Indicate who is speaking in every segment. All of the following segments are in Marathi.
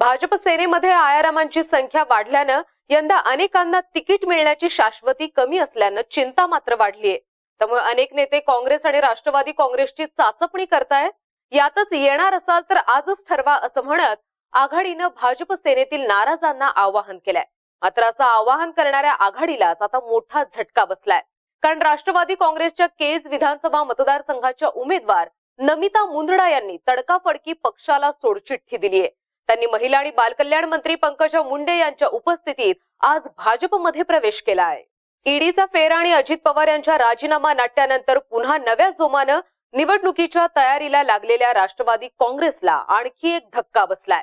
Speaker 1: भाजप सेनेमध्ये आयारामांची संख्या वाढल्यानं यंदा अनेकांना तिकीट मिळण्याची शाश्वती कमी असल्यानं चिंता मात्र वाढलीय. त्यामुळे अनेक नेते काँग्रेस आणि राष्ट्रवादी काँग्रेसची चाचपणी करतायत. यातच येणार असाल तर आजच ठरवा असं म्हणत आघाडीनं भाजप सेनेतील नाराजांना आवाहन केलंय. मात्र असं आवाहन करणाऱ्या आघाडीलाच आता मोठा झटका बसलाय. कारण राष्ट्रवादी काँग्रेसच्या केज विधानसभा मतदारसंघाच्या उमेदवार नमिता मुंदडा यांनी तडकाफडकी पक्षाला सोडचिठ्ठी दिलीय. त्यांनी महिला आणि बालकल्याण मंत्री पंकजा मुंडे यांच्या उपस्थितीत आज भाजपमध्ये प्रवेश केला आहे ईडीचा फेरा आणि अजित पवार यांच्या राजीनामा नाट्यानंतर पुन्हा नव्या जोमानं निवडणुकीच्या तयारीला लागलेल्या राष्ट्रवादी काँग्रेसला आणखी एक धक्का बसलाय.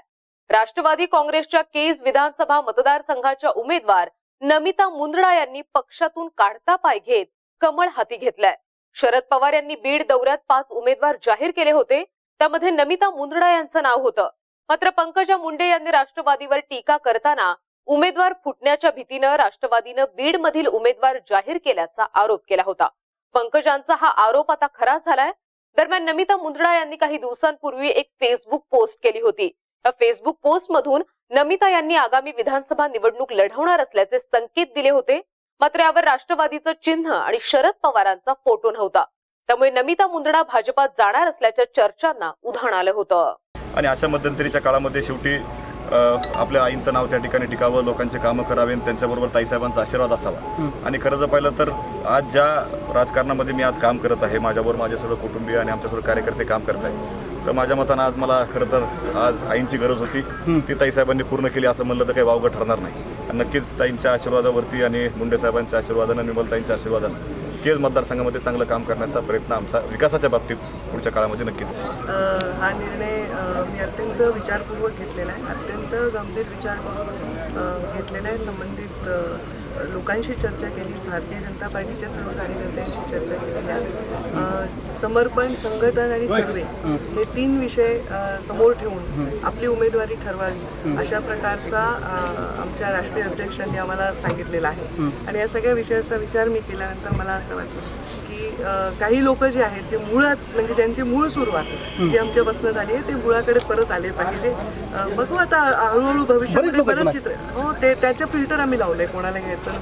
Speaker 1: राष्ट्रवादी काँग्रेसच्या केज विधानसभा मतदारसंघाच्या उमेदवार नमिता मुंदडा यांनी पक्षातून काढता पाय घेत कमळ हाती घेतलाय. शरद पवार यांनी बीड दौऱ्यात पाच उमेदवार जाहीर केले होते. त्यामध्ये नमिता मुंदडा यांचं नाव होतं. मात्र पंकजा मुंडे यांनी राष्ट्रवादीवर टीका करताना उमेदवार फुटण्याच्या भीतीनं राष्ट्रवादीनं बीड मधील उमेदवार जाहीर केल्याचा आरोप केला होता. पंकजांचा हा आरोप आता खरा झालाय. दरम्यान नमिता मुंदडा यांनी काही दिवसांपूर्वी एक फेसबुक पोस्ट केली होती. या फेसबुक पोस्ट मधून नमिता यांनी आगामी विधानसभा निवडणूक लढवणार असल्याचे संकेत दिले होते. मात्र यावर राष्ट्रवादीचं चिन्ह आणि शरद पवारांचा फोटो नव्हता. त्यामुळे नमिता मुंदडा भाजपात जाणार असल्याच्या चर्चांना उधाण आलं होतं.
Speaker 2: आणि अशा मध्यंतरीच्या काळामध्ये शेवटी आपल्या आईंचं नाव त्या ठिकाणी टिकावं लोकांचे कामं करावे आणि त्यांच्याबरोबर ताईसाहेबांचा आशीर्वाद असावा. आणि खरं जर पाहिलं तर आज ज्या राजकारणामध्ये मी आज काम करत आहे माझ्याबरोबर माझे सर्व कुटुंबीय आणि आमचे सर्व कार्यकर्ते काम करत आहेत तर माझ्या मतानं आज मला खरं तर आज आईंची गरज होती. ती ताईसाहेबांनी पूर्ण केली असं म्हणलं तर काही वावगं ठरणार नाही. आणि नक्कीच ताईंच्या आशीर्वादावरती आणि मुंडे साहेबांच्या आशीर्वादानं निर्मलताईंच्या आशीर्वादानं केज मतदारसंघामध्ये चांगलं काम करण्याचा प्रयत्न आमचा विकासाच्या बाबतीत पुढच्या काळामध्ये नक्कीच.
Speaker 3: हा निर्णय मी अत्यंत विचारपूर्वक घेतलेला आहे. अत्यंत गंभीर विचार घेतलेला आहे. संबंधित लोकांशी चर्चा केली भारतीय जनता पार्टीच्या सर्व कार्यकर्त्यांशी चर्चा केलेली आहे. अ, समर्पण संघटन आणि सर्वे हे. तीन विषय समोर ठेवून आपली उमेदवारी ठरवावी अशा प्रकारचा आमच्या राष्ट्रीय अध्यक्षांनी आम्हाला सांगितलेला आहे. आणि या सगळ्या विषयाचा विचार मी केल्यानंतर मला असं वाटलं की काही लोक जे आहेत जे मुळात म्हणजे ज्यांची मूळ सुरुवात जी आमच्यापासून झाली आहे ते मुळाकडे परत आले पाहिजे. बघू आता हळूहळू भविष्यामध्ये बरंच चित्र हो ते त्याचं फिल्टर आम्ही लावलंय कोणाला घ्यायचं